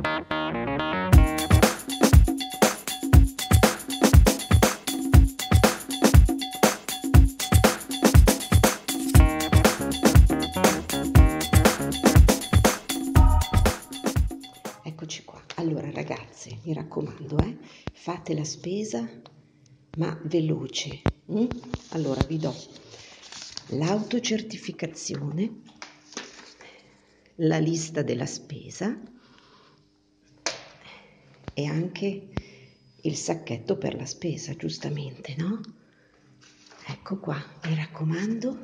Eccoci qua. Allora ragazze, mi raccomando, eh, fate la spesa ma veloce. Mm? Allora vi do l'autocertificazione, la lista della spesa e anche il sacchetto per la spesa, giustamente, no? Ecco qua, mi raccomando.